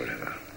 Forever.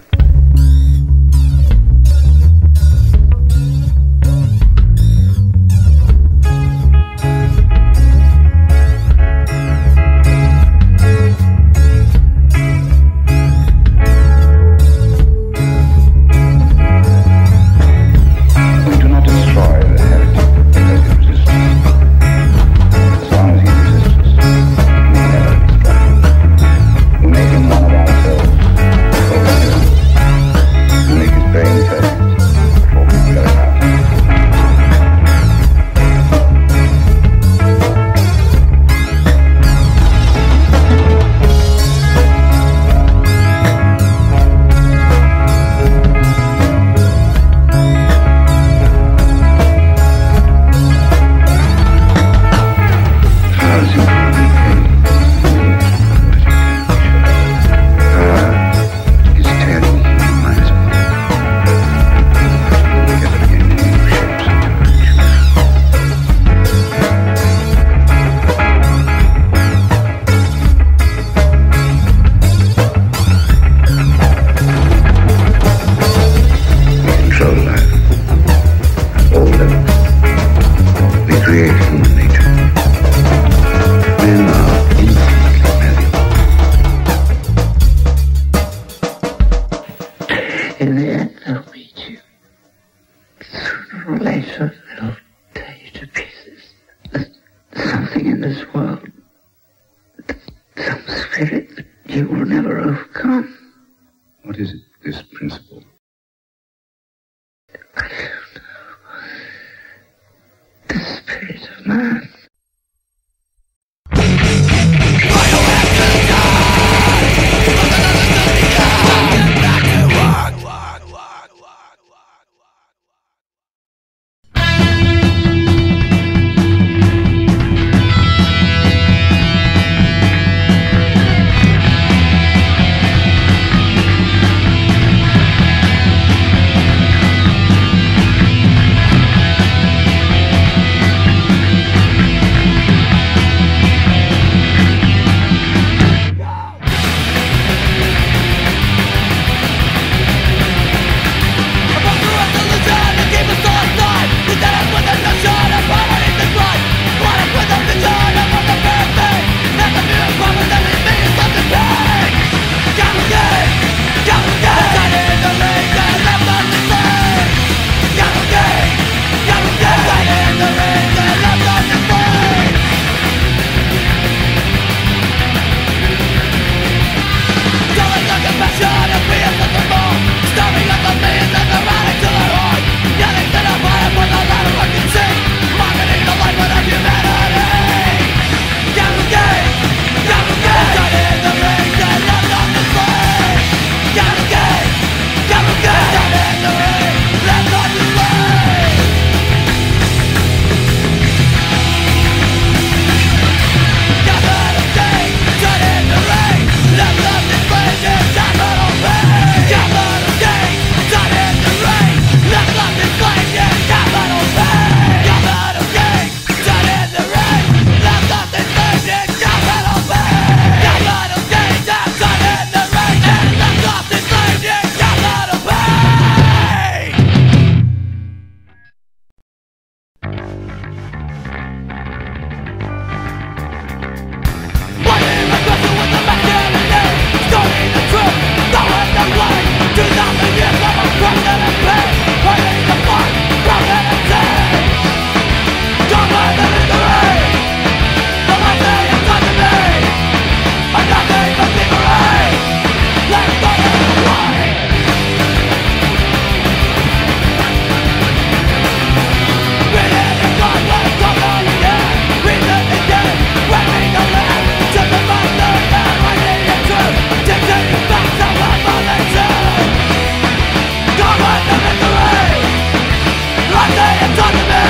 say it's done to me.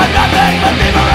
I'm nothing but fever